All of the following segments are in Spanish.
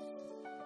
あ!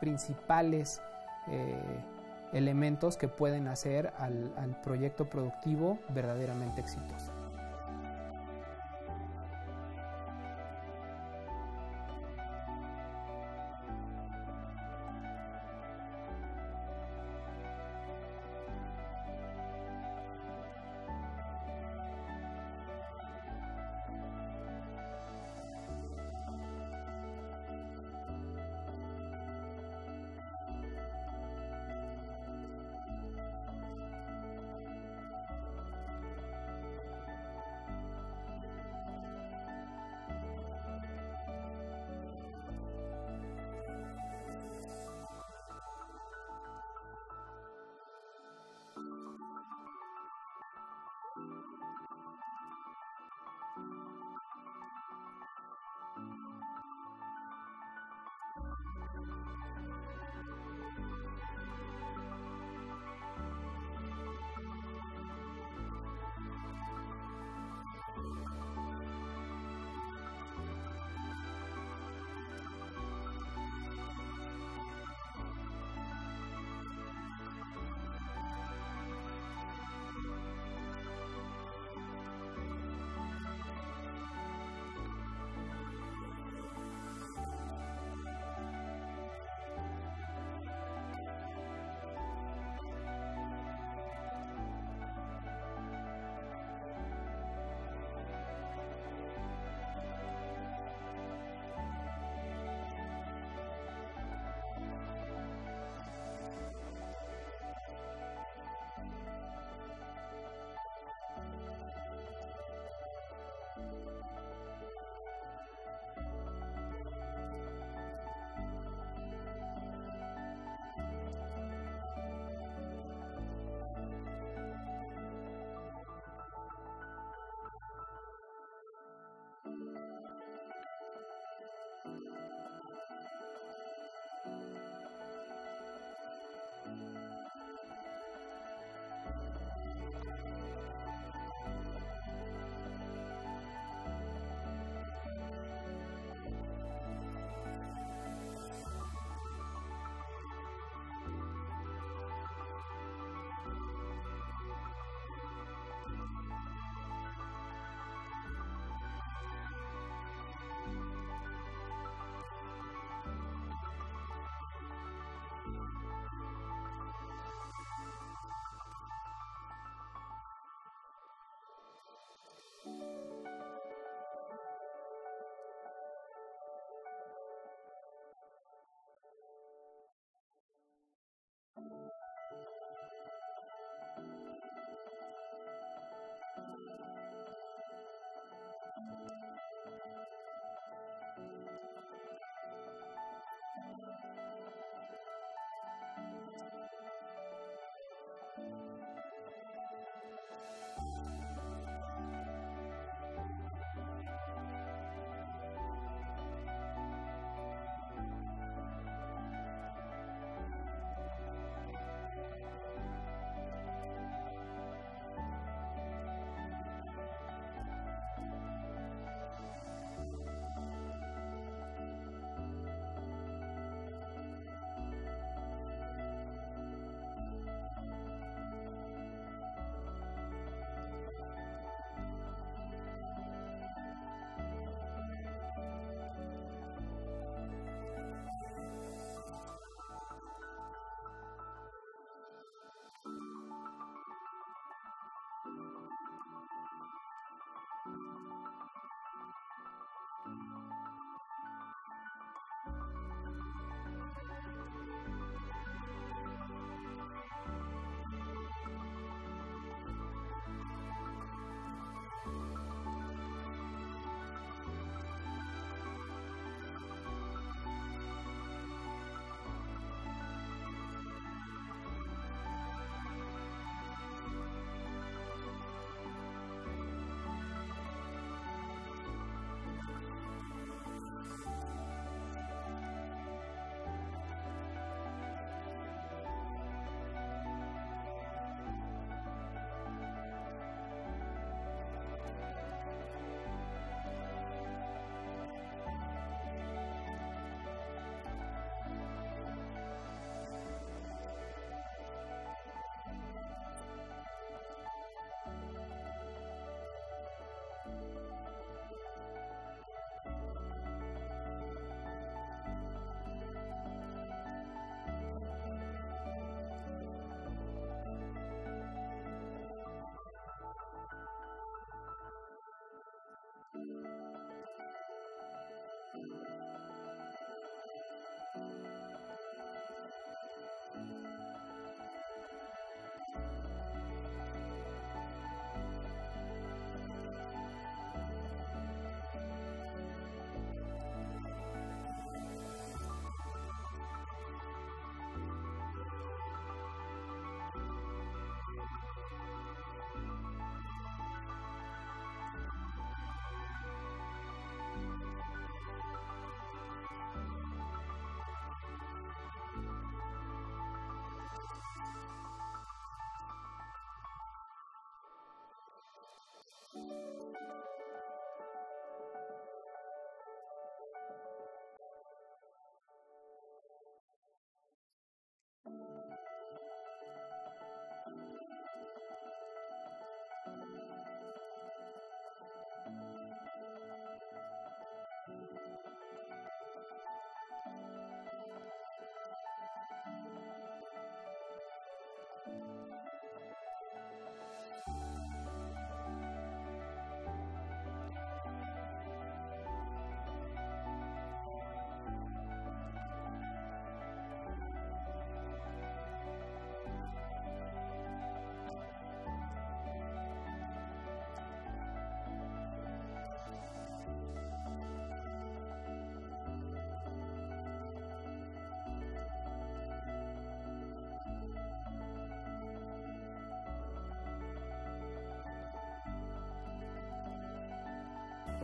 Principales eh, elementos que pueden hacer al proyecto productivo verdaderamente exitoso.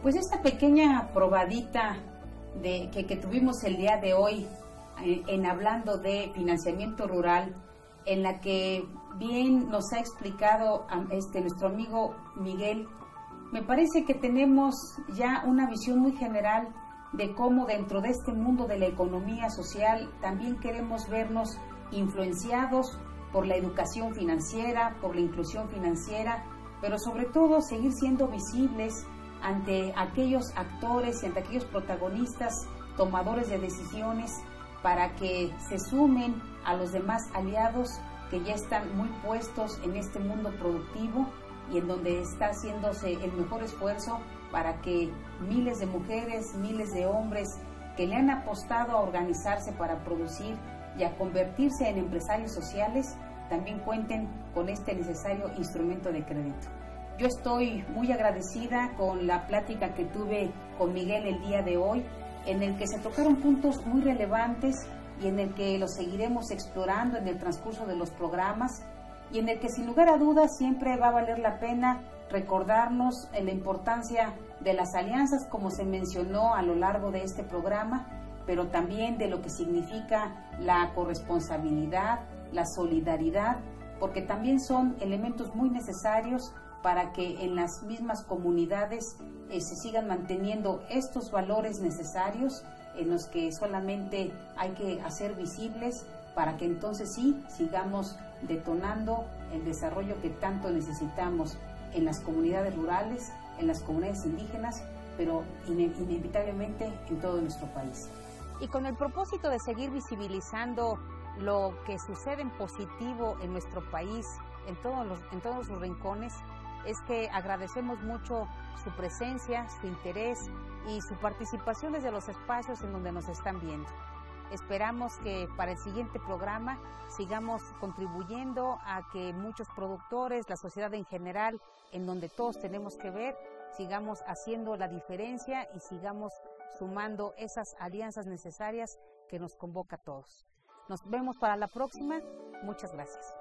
Pues esta pequeña probadita que, tuvimos el día de hoy eh, en hablando de financiamiento rural, en la que bien nos ha explicado este, nuestro amigo Miguel, me parece que tenemos ya una visión muy general de cómo dentro de este mundo de la economía social también queremos vernos influenciados por la educación financiera, por la inclusión financiera, pero sobre todo seguir siendo visibles ante aquellos actores y ante aquellos protagonistas, tomadores de decisiones, para que se sumen a los demás aliados que ya están muy puestos en este mundo productivo y en donde está haciéndose el mejor esfuerzo para que miles de mujeres, miles de hombres que le han apostado a organizarse para producir y a convertirse en empresarios sociales, también cuenten con este necesario instrumento de crédito. Yo estoy muy agradecida con la plática que tuve con Miguel el día de hoy, en el que se tocaron puntos muy relevantes y en el que los seguiremos explorando en el transcurso de los programas y en el que sin lugar a dudas siempre va a valer la pena recordarnos la importancia de las alianzas como se mencionó a lo largo de este programa, pero también de lo que significa la corresponsabilidad, la solidaridad, porque también son elementos muy necesarios para que en las mismas comunidades eh, se sigan manteniendo estos valores necesarios en los que solamente hay que hacer visibles para que entonces sí sigamos detonando el desarrollo que tanto necesitamos en las comunidades rurales, en las comunidades indígenas, pero inevitablemente en todo nuestro país. Y con el propósito de seguir visibilizando lo que sucede en positivo en nuestro país, en todos los, en todos sus rincones, es que agradecemos mucho su presencia, su interés y su participación desde los espacios en donde nos están viendo. Esperamos que para el siguiente programa sigamos contribuyendo a que muchos productores, la sociedad en general, en donde todos tenemos que ver, sigamos haciendo la diferencia y sigamos sumando esas alianzas necesarias que nos convoca a todos. Nos vemos para la próxima. Muchas gracias.